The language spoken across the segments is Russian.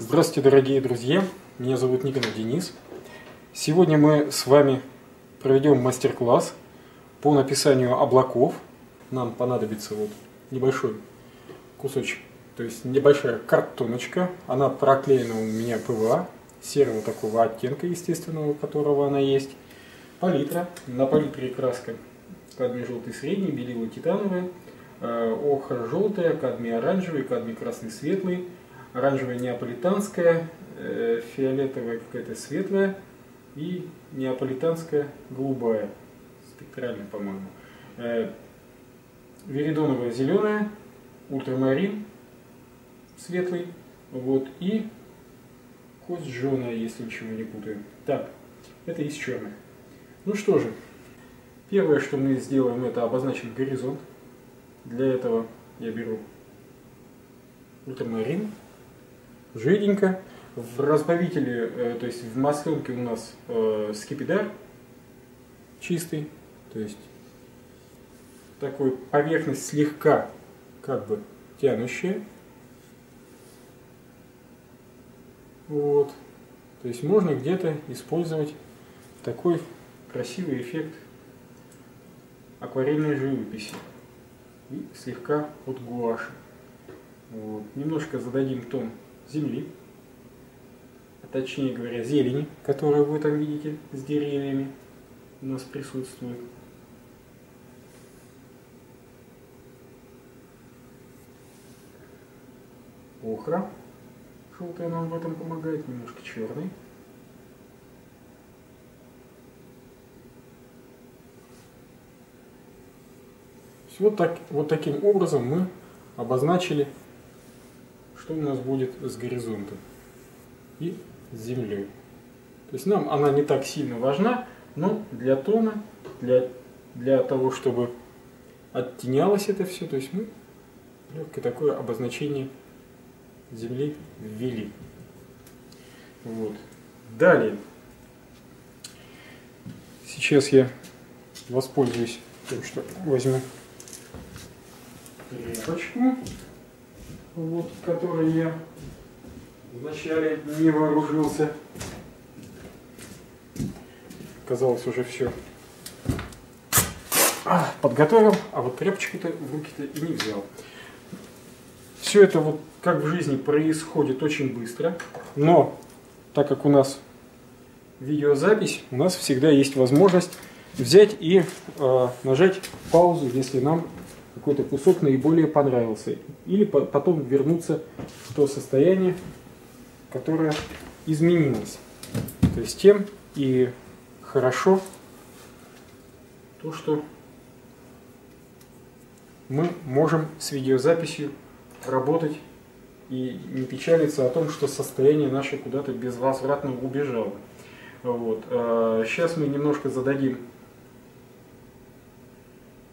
Здравствуйте, дорогие друзья! Меня зовут Никонов Денис. Сегодня мы с вами проведем мастер-класс по написанию облаков. Нам понадобится вот небольшой кусочек, то есть небольшая картоночка. Она проклеена у меня ПВА, серого такого оттенка естественного, которого она есть. Палитра. На палитре краска кадмий желтый средний, белила титановая, э, охра желтая, кадмий оранжевый, кадмий красный светлый, оранжевая неаполитанская, э, фиолетовая какая-то светлая и неаполитанская голубая, спектральная, по-моему. Э, веридоновая зеленая, ультрамарин светлый, вот, и кость жженая, если ничего не путаю. Так, это из черных. Ну что же, первое, что мы сделаем, это обозначим горизонт. Для этого я беру ультрамарин, жиденько. В разбавителе, э, то есть в масленке у нас э, скипидар чистый, то есть такой поверхность слегка как бы тянущая. Вот. То есть можно где-то использовать такой красивый эффект акварельной живописи и слегка от гуаши. Вот. Немножко зададим тон земли, а точнее говоря зелени, которую вы там видите с деревьями у нас присутствует. Охра. Желтая нам в этом помогает, немножко черный. Вот, так, вот таким образом мы обозначили что у нас будет с горизонтом и с землей. То есть нам она не так сильно важна, но для тона, для, для того, чтобы оттенялось это все, то есть мы легкое такое обозначение земли ввели. Вот. Далее. Сейчас я воспользуюсь тем, что возьму тряпочку вот, который я вначале не вооружился. Казалось, уже все а, подготовил, а вот тряпочку-то в руки-то и не взял. Все это вот как в жизни происходит очень быстро, но так как у нас видеозапись, у нас всегда есть возможность взять и э, нажать паузу, если нам какой-то кусок наиболее понравился. Или потом вернуться в то состояние, которое изменилось. То есть тем и хорошо то, что мы можем с видеозаписью работать и не печалиться о том, что состояние наше куда-то безвозвратно убежало. Вот. Сейчас а, мы немножко зададим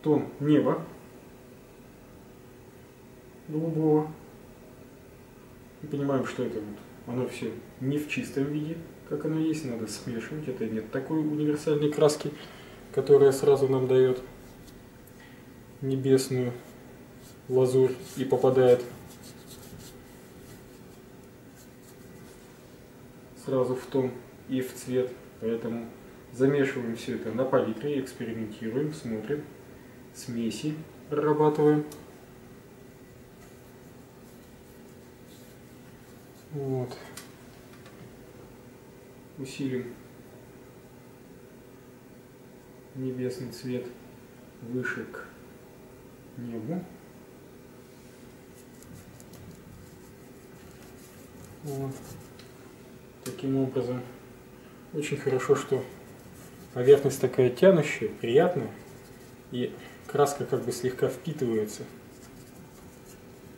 тон неба голубого. И понимаем, что это вот, оно все не в чистом виде, как оно есть, надо смешивать. Это нет такой универсальной краски, которая сразу нам дает небесную лазурь и попадает сразу в тон и в цвет. Поэтому замешиваем все это на палитре, экспериментируем, смотрим, смеси прорабатываем. Вот. Усилим небесный цвет выше к небу. Вот. Таким образом, очень хорошо, что поверхность такая тянущая, приятная, и краска как бы слегка впитывается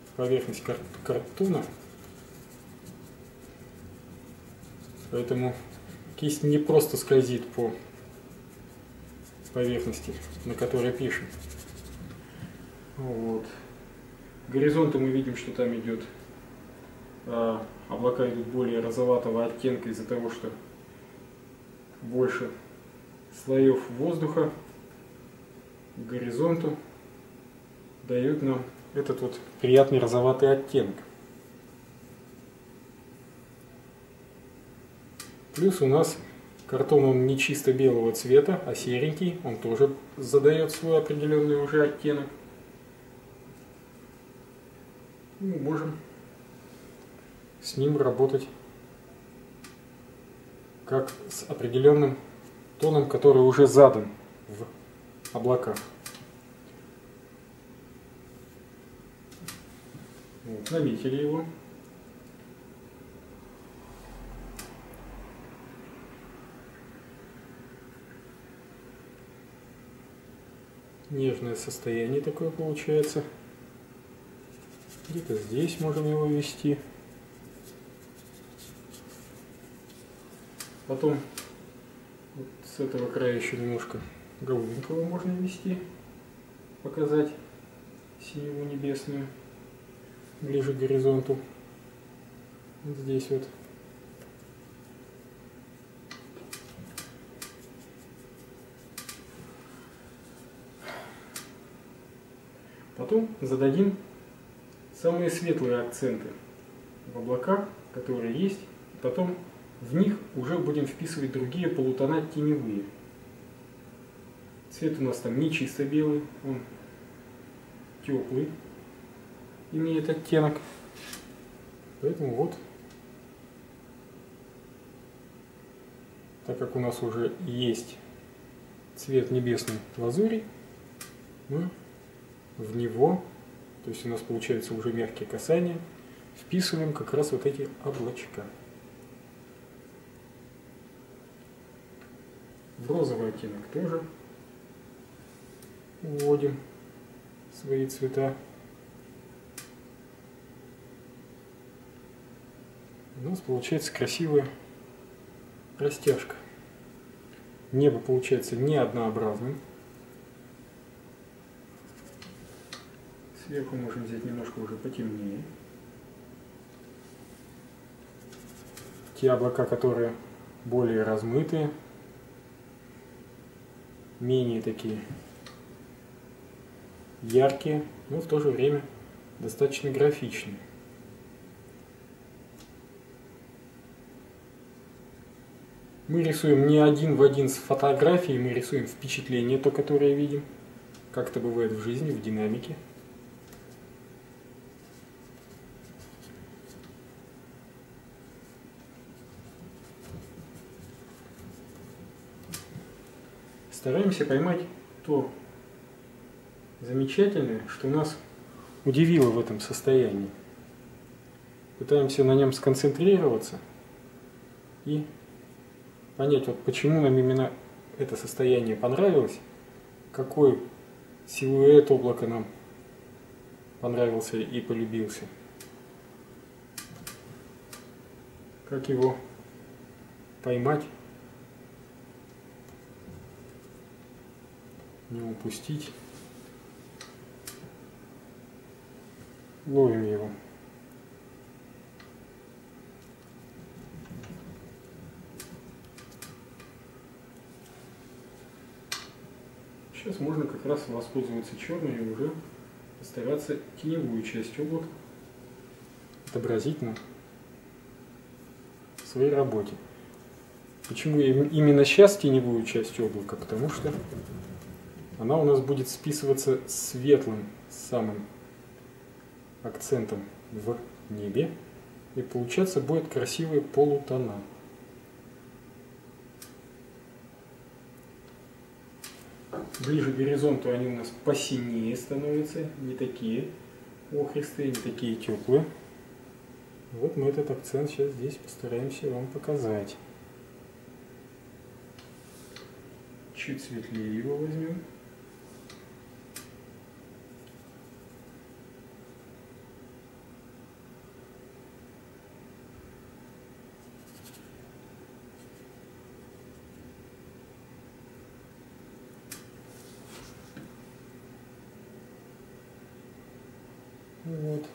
в поверхность кар картона. Поэтому кисть не просто скользит по поверхности, на которой пишем. Вот. Горизонты мы видим, что там идет, а, облака идут более розоватого оттенка из-за того, что больше слоев воздуха к горизонту дают нам этот вот приятный розоватый оттенок. Плюс у нас картон он не чисто белого цвета, а серенький. Он тоже задает свой определенный уже оттенок. Мы можем с ним работать как с определенным тоном, который уже задан в облаках. Вот, наметили его. Нежное состояние такое получается. Где-то здесь можем его ввести. Потом вот с этого края еще немножко голубенького можно ввести, показать синеву небесную ближе к горизонту. Вот здесь вот. Потом зададим самые светлые акценты в облаках, которые есть. Потом в них уже будем вписывать другие полутона теневые. Цвет у нас там не чисто белый, он теплый, имеет оттенок. Поэтому вот, так как у нас уже есть цвет небесной лазури, мы в него, то есть у нас получается уже мягкие касания, вписываем как раз вот эти облачка. В розовый оттенок тоже вводим свои цвета. У нас получается красивая растяжка. Небо получается не однообразным. Сверху можем взять немножко уже потемнее. Те облака, которые более размытые, менее такие яркие, но в то же время достаточно графичные. Мы рисуем не один в один с фотографией, мы рисуем впечатление, то, которое видим, как это бывает в жизни, в динамике. Стараемся поймать то замечательное, что нас удивило в этом состоянии. Пытаемся на нем сконцентрироваться и понять, вот почему нам именно это состояние понравилось, какой силуэт облака нам понравился и полюбился. Как его поймать не упустить. Ловим его. Сейчас можно как раз воспользоваться черной и уже постараться теневую часть облака отобразить на своей работе. Почему именно сейчас теневую часть облака? Потому что она у нас будет списываться светлым самым акцентом в небе. И получаться будет красивые полутона. Ближе к горизонту они у нас посинее становятся, не такие охристые, не такие теплые. Вот мы этот акцент сейчас здесь постараемся вам показать. Чуть светлее его возьмем. Вот. В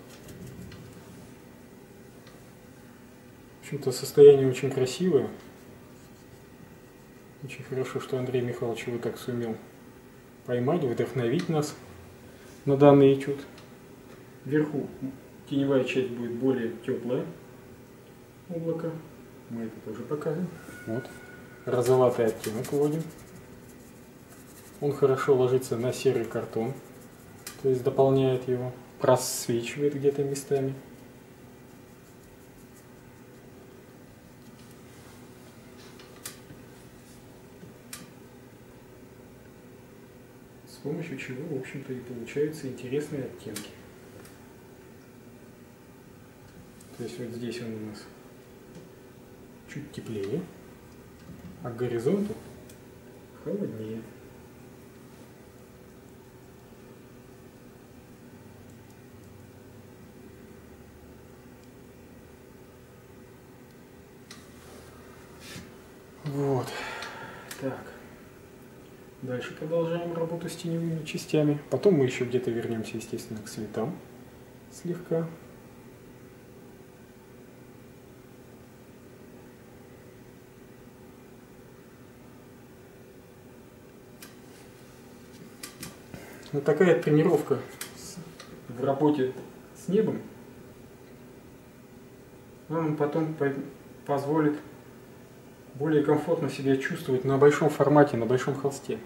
общем-то, состояние очень красивое. Очень хорошо, что Андрей Михайлович его так сумел поймать, вдохновить нас на данный этюд. Вверху теневая часть будет более теплая облако. Мы это тоже покажем. Вот. Розоватый оттенок вводим. Он хорошо ложится на серый картон, то есть дополняет его, просвечивает где-то местами. Помощью чего, в общем-то, и получаются интересные оттенки. То есть вот здесь он у нас чуть теплее, а к горизонту холоднее. Вот. Так. Дальше продолжаем работу с теневыми частями. Потом мы еще где-то вернемся, естественно, к цветам слегка. Вот такая тренировка в работе с небом вам потом позволит более комфортно себя чувствовать на большом формате, на большом холсте.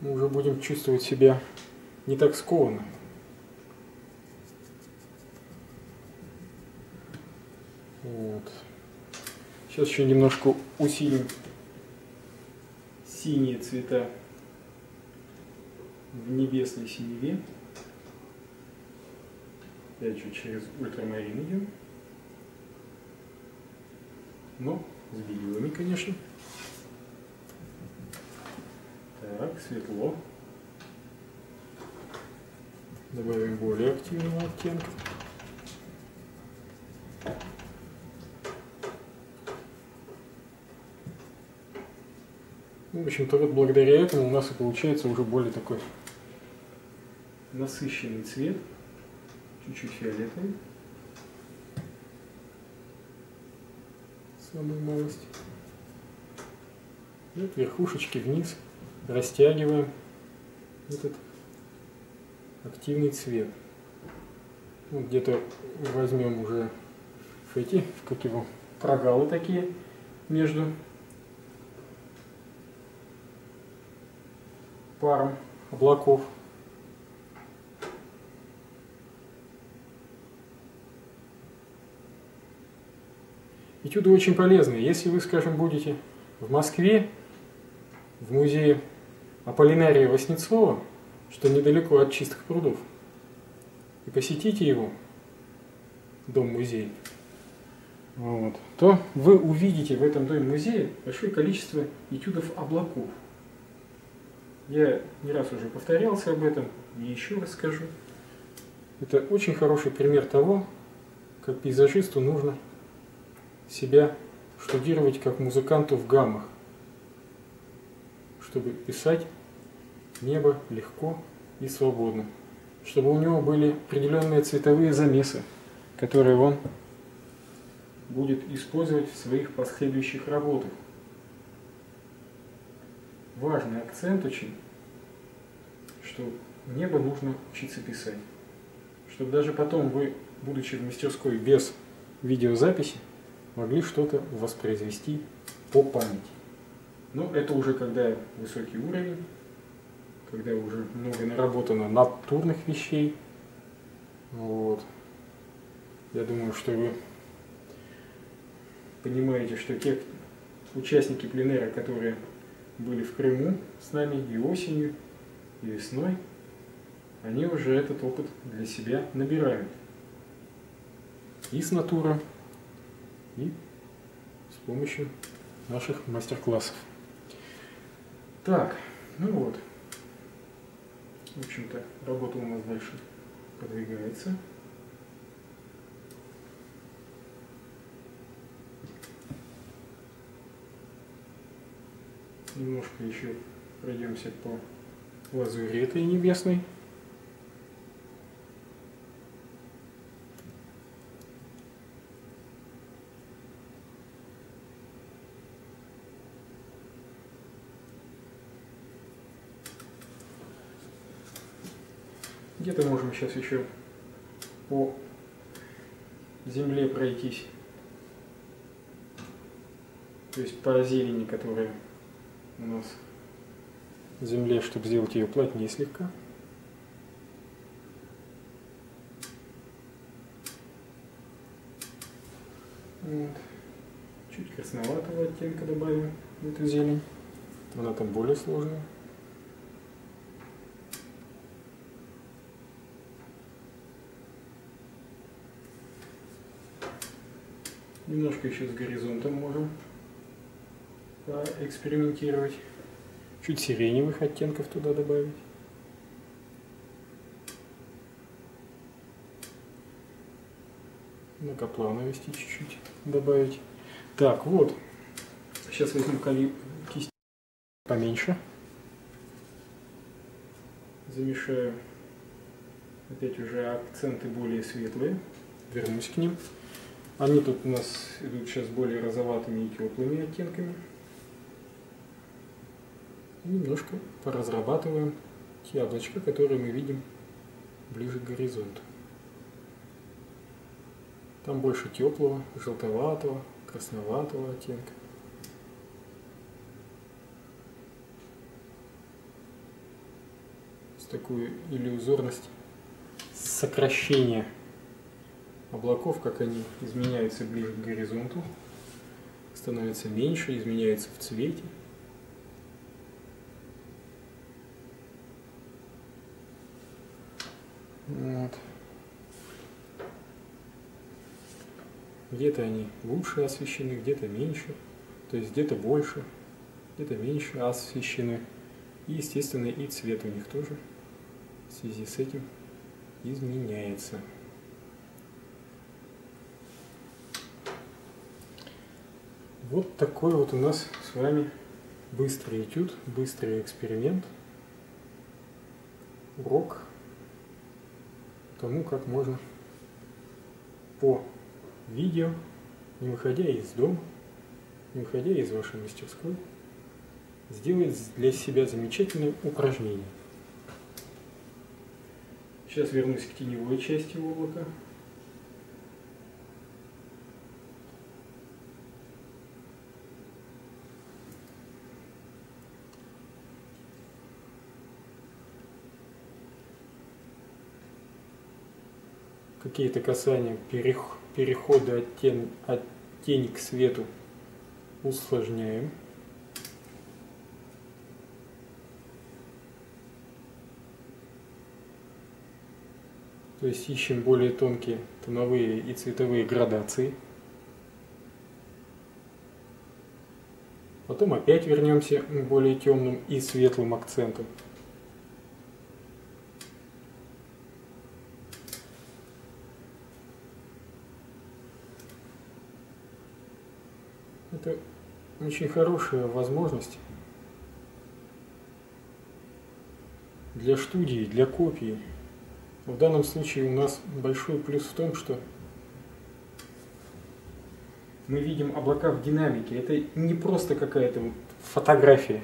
Мы уже будем чувствовать себя не так скованно. Вот. Сейчас еще немножко усилим синие цвета в небесной синеве. Опять же через ультрамарин идем. Но с белилами, конечно. Так, светло. Добавим более активного оттенка. Ну, в общем-то, вот благодаря этому у нас и получается уже более такой насыщенный цвет чуть-чуть фиолетовый. Самую малость. Вот верхушечки вниз растягиваем этот активный цвет. Вот где-то возьмем уже эти, как его, прогалы такие между паром облаков. Этюды очень полезные. Если вы, скажем, будете в Москве, в музее Аполлинария Васнецова, что недалеко от чистых прудов, и посетите его, дом-музей, вот, то вы увидите в этом доме-музее большое количество этюдов облаков. Я не раз уже повторялся об этом, и еще раз скажу. Это очень хороший пример того, как пейзажисту нужно себя штудировать как музыканту в гаммах, чтобы писать небо легко и свободно, чтобы у него были определенные цветовые замесы, которые он будет использовать в своих последующих работах. Важный акцент очень, что небо нужно учиться писать, чтобы даже потом вы, будучи в мастерской без видеозаписи, могли что-то воспроизвести по памяти. Но это уже когда высокий уровень, когда уже много наработано натурных вещей. Вот. Я думаю, что вы понимаете, что те участники пленера, которые были в Крыму с нами и осенью, и весной, они уже этот опыт для себя набирают. И с натура, и с помощью наших мастер-классов. Так, ну вот. В общем-то, работа у нас дальше продвигается. Немножко еще пройдемся по лазури этой небесной. Где-то можем сейчас еще по земле пройтись. То есть по зелени, которая у нас в земле, чтобы сделать ее плотнее слегка. Вот. Чуть красноватого оттенка добавим в эту зелень. Она там более сложная. Немножко еще с горизонтом можем поэкспериментировать. Чуть сиреневых оттенков туда добавить. Многоплановости чуть-чуть добавить. Так, вот. Сейчас возьму кисть поменьше. Замешаю опять уже акценты более светлые. Вернусь к ним. Они тут у нас идут сейчас более розоватыми и теплыми оттенками. Немножко поразрабатываем те облачка, которые мы видим ближе к горизонту. Там больше теплого, желтоватого, красноватого оттенка. С такую иллюзорность сокращения облаков, как они изменяются ближе к горизонту, становятся меньше, изменяются в цвете. Вот. Где-то они лучше освещены, где-то меньше, то есть где-то больше, где-то меньше освещены. И, естественно, и цвет у них тоже в связи с этим изменяется. Вот такой вот у нас с вами быстрый этюд, быстрый эксперимент, урок тому, как можно по видео, не выходя из дома, не выходя из вашей мастерской, сделать для себя замечательное упражнение. Сейчас вернусь к теневой части облака. Какие-то касания перехода от, тень, от тени к свету усложняем. То есть ищем более тонкие тоновые и цветовые градации. Потом опять вернемся к более темным и светлым акцентам. Это очень хорошая возможность для студии, для копии. В данном случае у нас большой плюс в том, что мы видим облака в динамике. Это не просто какая-то фотография.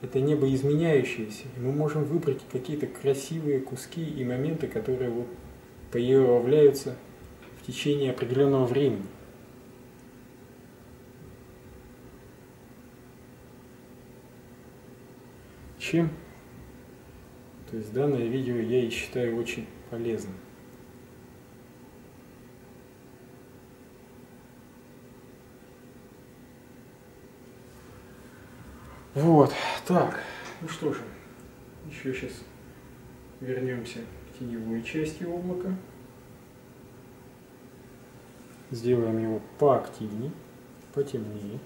Это небо изменяющееся. И мы можем выбрать какие-то красивые куски и моменты, которые вот появляются в течение определенного времени. Чем. То есть данное видео я и считаю очень полезным. Вот, так, ну что же, еще сейчас вернемся к теневой части облака. Сделаем его поактивнее, потемнее.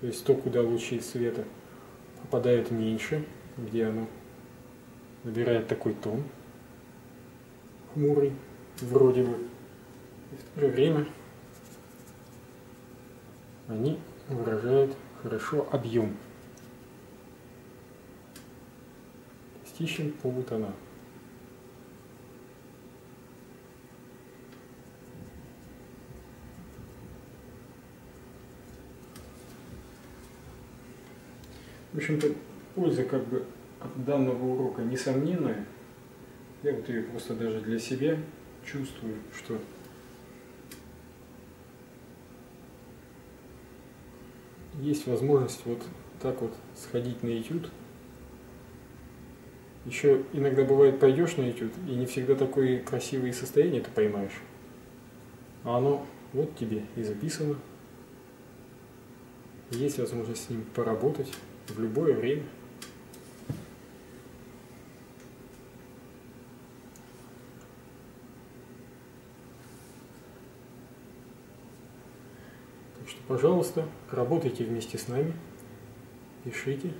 То есть то, куда лучи света попадают меньше, где оно набирает такой тон хмурый, вроде бы. И в то же время они выражают хорошо объем. Стищем полутона. В общем-то, польза как бы от данного урока несомненная. Я вот ее просто даже для себя чувствую, что есть возможность вот так вот сходить на этюд. Еще иногда бывает пойдешь на этюд, и не всегда такое красивое состояние ты поймаешь. А оно вот тебе и записано. Есть возможность с ним поработать в любое время. Так что, пожалуйста, работайте вместе с нами, пишите,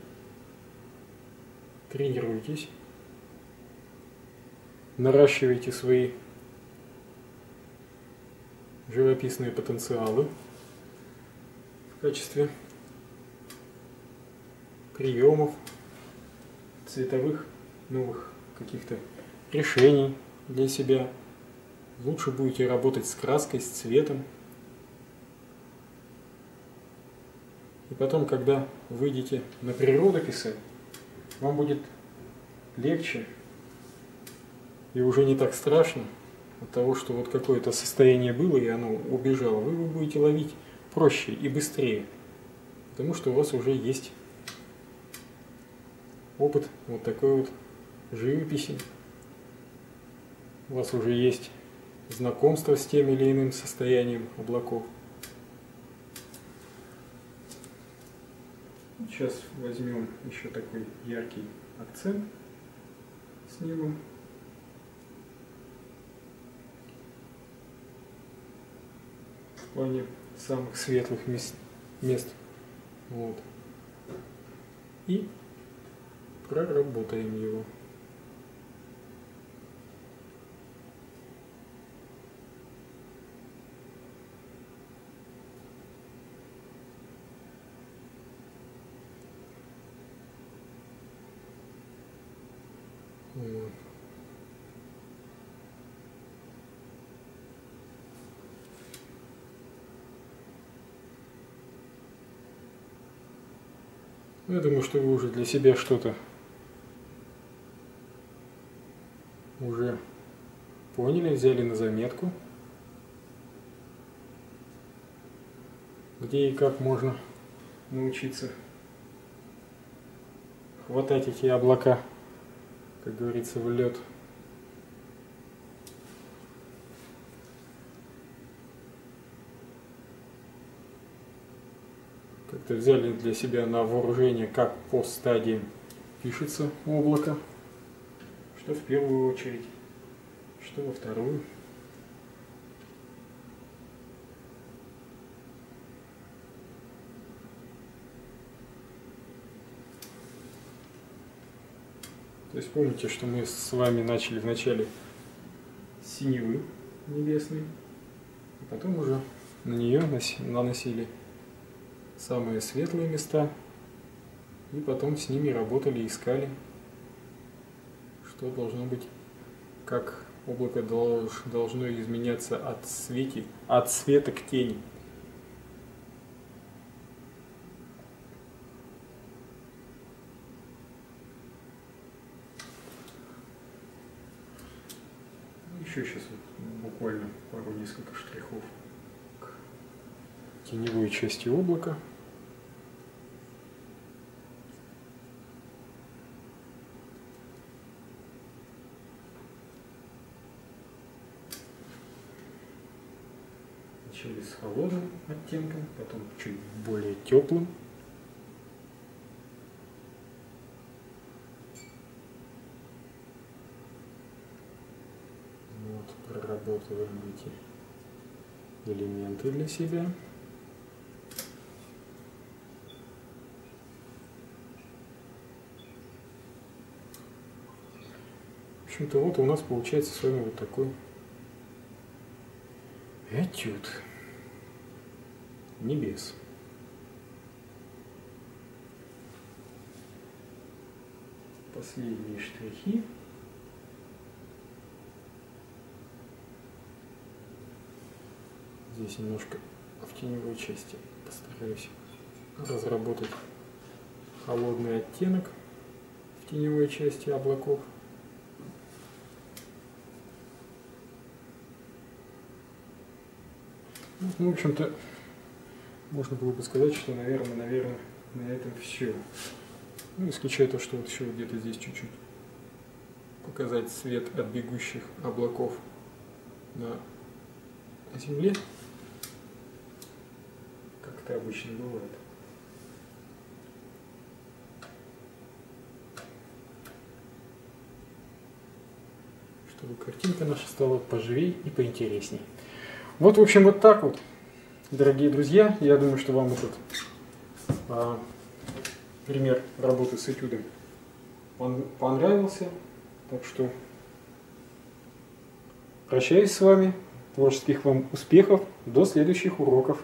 тренируйтесь, наращивайте свои живописные потенциалы в качестве приемов, цветовых новых каких-то решений для себя. Лучше будете работать с краской, с цветом. И потом, когда выйдете на природу вам будет легче и уже не так страшно от того, что вот какое-то состояние было и оно убежало. Вы его будете ловить проще и быстрее, потому что у вас уже есть опыт вот такой вот живописи. У вас уже есть знакомство с тем или иным состоянием облаков. Сейчас возьмем еще такой яркий акцент, снимем. В плане самых светлых мест. мест. Вот. И проработаем его. Вот. Я думаю, что вы уже для себя что-то уже поняли, взяли на заметку, где и как можно научиться хватать эти облака, как говорится, в лед. Как-то взяли для себя на вооружение, как по стадии пишется облако что в первую очередь, что во вторую. То есть помните, что мы с вами начали вначале с синевы небесной, а потом уже на нее наносили самые светлые места, и потом с ними работали, искали что должно быть, как облако долж, должно изменяться от, свети, от света к тени. Еще сейчас вот буквально пару несколько штрихов к теневой части облака. начали с холодным оттенком, потом чуть более теплым. Вот, проработываем эти элементы для себя. В общем-то, вот у нас получается с вами вот такой этюд небес. Последние штрихи. Здесь немножко в теневой части постараюсь разработать холодный оттенок в теневой части облаков. Ну, в общем-то, можно было бы сказать, что, наверное, наверное, на этом все. Ну, исключая то, что вот еще где-то здесь чуть-чуть показать свет от бегущих облаков на Земле, как это обычно бывает. Чтобы картинка наша стала поживей и поинтересней. Вот, в общем, вот так вот, дорогие друзья. Я думаю, что вам этот а, пример работы с этюдом понравился. Так что прощаюсь с вами. Творческих вам успехов. До следующих уроков.